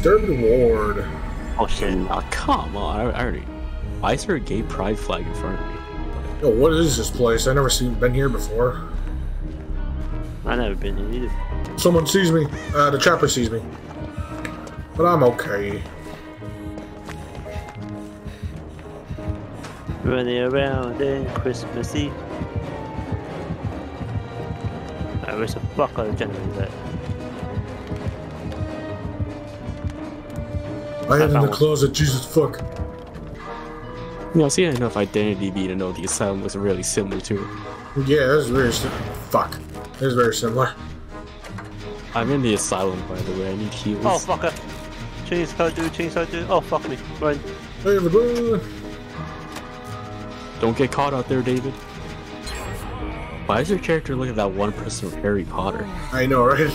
Disturbed ward. Oh shit. Oh, come on. I, I already. Why is there a gay pride flag in front of me? Yo, what is this place? I never seen been here before. i never been here either. Someone sees me. Uh, the chopper sees me. But I'm okay. Running around in Christmas Eve. Alright, where's the fuck are the generators I hid in the one. closet. Jesus fuck. You know, see enough Identity V to know the asylum was really similar to it. Yeah, that's very sim- fuck. It's very similar. I'm in the asylum, by the way. I need heals. Oh fucker! Chainsaw dude, chainsaw dude. Oh fuck me. Run. David, run. Don't get caught out there, David. Why does your character look at that one person from Harry Potter? I know, right?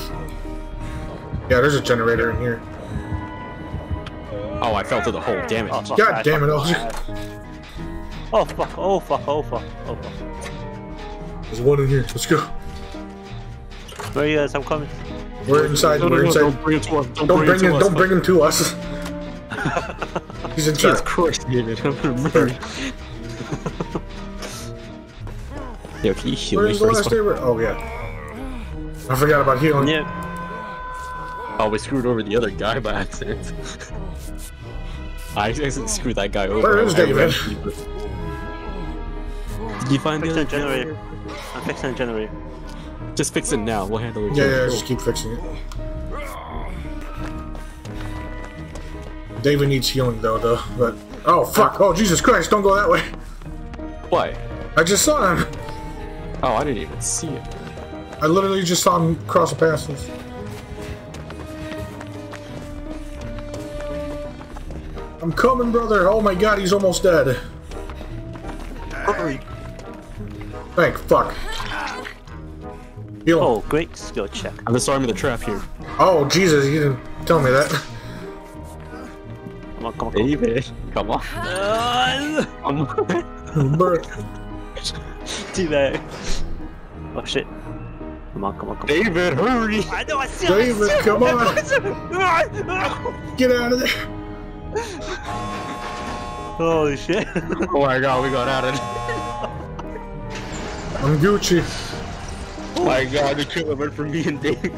Yeah, there's a generator in here. Oh, I fell to the hole. Damn it. Oh, fuck, God I damn it. Oh fuck, oh fuck, oh fuck, oh fuck. There's one in here. Let's go. Where you guys? I'm coming. We're inside. No, no, We're no, inside. don't bring it to us. Don't, Don't bring, bring to him. us. Don't bring him to us. He's inside. Jesus Christ, David. I'm gonna murder you. Yo, can you heal me the first? last day? Oh yeah. I forgot about healing. Yeah. Oh, we screwed over the other guy by accident. I accidentally screwed that guy over. Where is I- I David? ran. Did you find the Fix other the generator. I'm fixing the generator. Just fix it now. We'll handle it. Yeah, yeah. Just keep fixing it. David needs healing though, though. But oh fuck! Oh Jesus Christ! Don't go that way. Why? I just saw him. Oh, I didn't even see it. I literally just saw him cross the passes. I'm coming, brother. Oh my God, he's almost dead. Hurry. Thank fuck. Heal. Oh, great skill check. I'm disarming the trap here. Oh Jesus, you didn't tell me that. Come on, come on, come on. David, come on. Come on. Brr. Teabag. Oh shit. Come on, come on, come on. David, hurry! I know, I see David, come on. Get out of there. Holy shit. Oh my god, we got out of it. I'm Gucci. Oh my god, the killer went from me and David.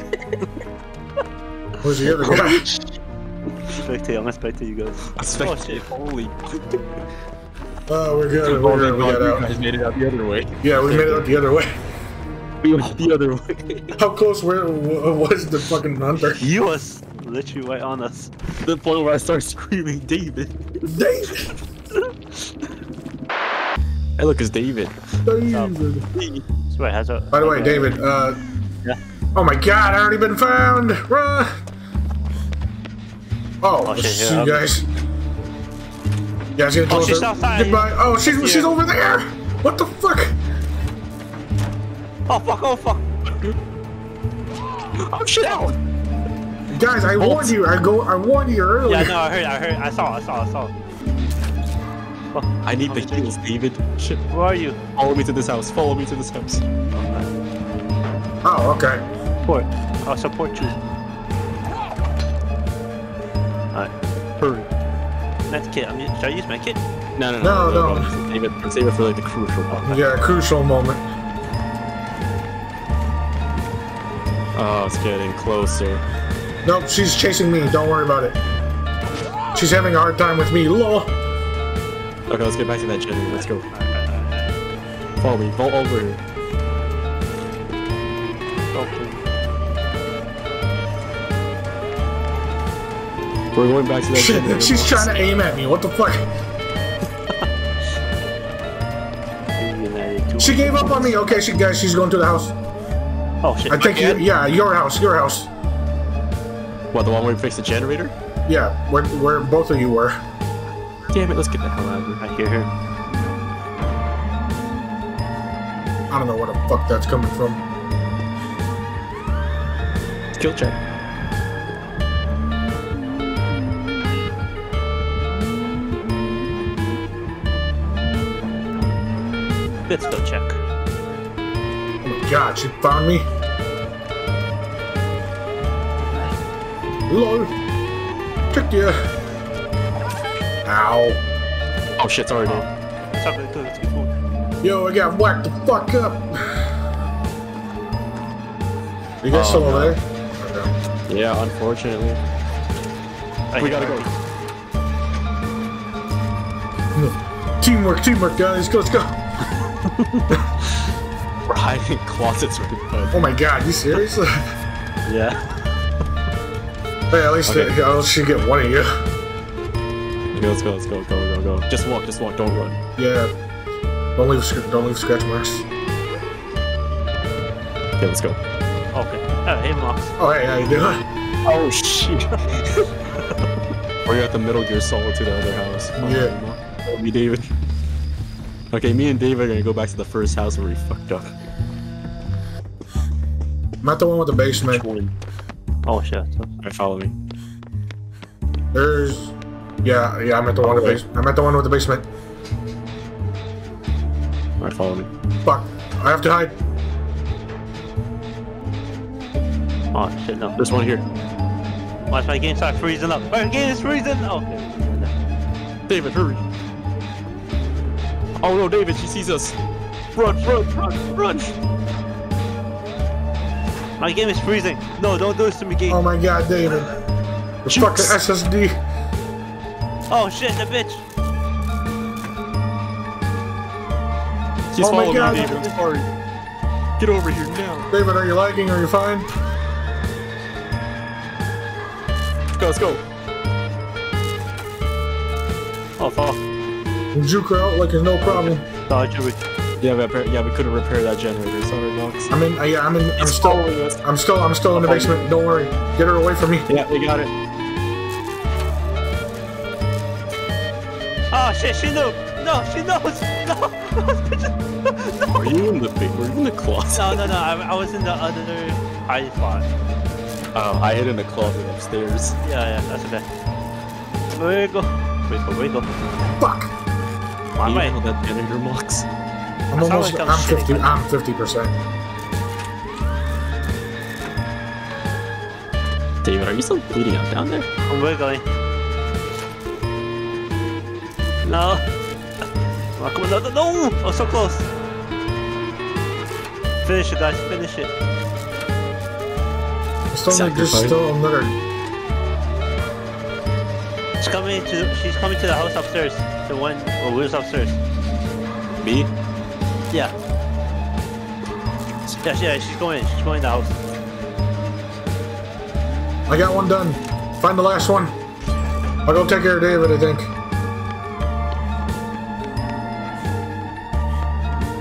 Where's the other guy? Spectate, I'm gonna spectate you guys. I Oh, shit. holy. Oh, we're good. Oh We're my good. We god, got you guys made it out the other way. Yeah, we made it out the other way. We went the other way. How close were, was the fucking hunter? You was literally right on us. the point where I start screaming, David. David! Hey, look, it's David. David. Swear, has a. By the way, David, uh. Yeah. Oh my god, I already been found! Run! Oh, Oh, shit, see yeah, you I'm- guys. Yeah, it's getting Oh, closer. she's outside. Goodbye. Oh, she's, she's over there! What the fuck? Oh fuck, oh fuck. Oh shit! Guys, I Bolt. warned you. I go. I warned you earlier. Yeah, no, I heard, I heard, I saw, I saw, I saw. Fuck. I need the heals, David. Shit. Where are you? Follow me to this house. Follow me to this house. Oh, okay. Support. I'll support you. Alright. Hurry. Next kit. I mean, should I use my kit? No, no, No, no, no. no. Save it, save it for like the crucial part. Yeah, crucial moment. Oh, it's getting closer. Nope, she's chasing me. Don't worry about it. She's having a hard time with me. Lol. Okay, let's get back to that generator. Let's go. Follow me. Vault over here. We're going back to that generator. she's trying to aim at me. What the fuck? She gave up on me. Okay, she guys, she's going to the house. Oh shit. I think you, yeah, your house, your house. What, the one where we fixed the generator? Yeah, where where both of you were. Damn it, let's get the hell out of here. I hear her. I don't know where the fuck that's coming from. Skill check. Let's go check. Oh my god, she found me. Lol. Tricked you. Ow. Oh shit, sorry, dude. It's not good, it's good food. Yo, I got whacked the fuck up. You guys Oh, still no. over there? Okay. Yeah, unfortunately. I We gotta go. Marty. Teamwork, teamwork, guys. Go, let's go. We're hiding in closets with uh, Oh my god, you serious? hey, at least Okay. I should get one of you. Okay, let's go, let's go, go, go, go. Just walk, just walk, don't run. Yeah. Don't leave, sc- don't leave scratch marks. Okay, let's go. Okay. Oh, hey, Mox. Oh, hey, how you doing? Oh shit. We're at the Middle Gear Solid to the other house. Oh, Yeah. no. Me, David. Okay, me and David are gonna go back to the first house where we fucked up. I'm at the one with the basement. One. Oh, shit. Alright, follow me. There's. Yeah, yeah, I'm at the one with the basement. I'm at the one with the basement. Alright, follow me. Fuck. I have to hide. Oh, shit, no. this one here. Watch my game start freezing up. My game is freezing! Oh, okay. David, hurry. Oh no, David, she sees us. Run, run, run, run. My game is freezing. No, don't do this to me, game. Oh my god, David. The fucking SSD. Oh, shit, the bitch. She's Oh my following God. me, David. I'm sorry. Get over here now. David, are you lagging? Are you fine? Let's go, let's go. Oh, fuck. Juke her out like it's no problem. Dodge it. Yeah, we, yeah, we couldn't repair that generator. Sorry, Mox. I'm in. Yeah, I'm in. I'm It's still. I'm still. I'm still in the basement. Don't worry. Get her away from me. Yeah, we got it. Oh, shit, she knew. No, she knows. No, no, Are you in the big? Were you in the closet? no, no, no. I, I was in the other high spot. Oh, I hid in the closet upstairs. Yeah, yeah, that's okay. Where you go? Where you go? Where you go? Fuck. My you way. know that janitor box. I'm almost. like I'm I'm fifty. shitting. I'm fifty percent. David, are you still bleeding out down there? I'm wiggling. No. Oh, come on, no, no, no! Oh, so close. Finish it, guys. Finish it. Still like there's Sacrifice. still another. She's coming to. She's coming to the house upstairs. The one. Oh, where's upstairs? Me? Yeah. Yeah, yeah. She's going. She's going in the house. I got one done. Find the last one. I'll go take care of David. I think.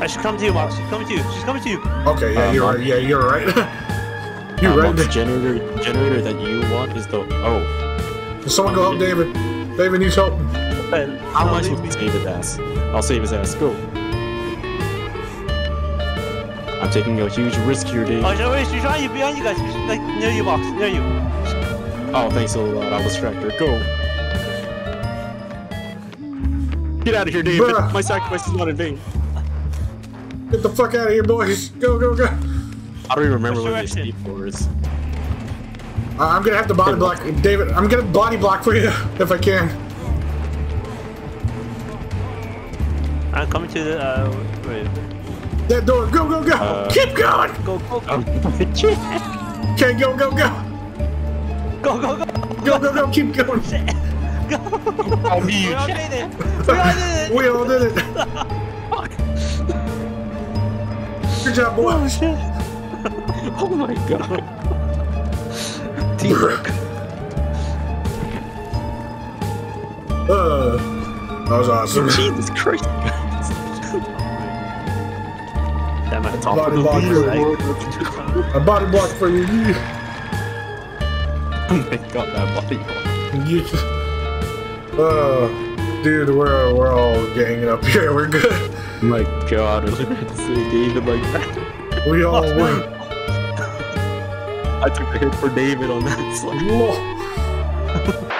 I should come to you, Mox. She's coming to you. She's coming to you. Okay. Yeah, Um, you're right. Yeah, you're right. you're Um, right. The generator, generator that you want is the. Oh, Someone go help David. David needs help. Uh, how am I no, supposed to save his ass? I'll save his ass. Go. I'm taking a huge risk here, Dave. Oh, no, wait, she's behind you, behind you guys. She's like near you, Mox. Near you. Oh, thanks a lot. I'll distract her. Go. Get out of here, David. Bruh. My sacrifice is not in vain. Get the fuck out of here, boys. Go, go, go. I don't even remember Which what the direction? escape door is. Uh, I'm gonna have to body block David. I'm gonna body block for you if I can. I'm coming to the. Uh, wait. That door. Go, go, go. Uh, Keep going. Go, go, go, Okay, go, go, go. go, go, go. Go, go, go. Keep going. Go. oh, me, We all did it. We all did it. we all did it. Good job, boy. Oh shit. Oh my god. Teamwork. Uh, that was awesome. Jesus Christ. Damn it. Top Body of the block leaderboard. A body block for you. My god, that body block. You- Uh, dude, we're we're all ganging up here. We're good. My god, I was about to say David like that. We all win. I took the hit for David on that slide.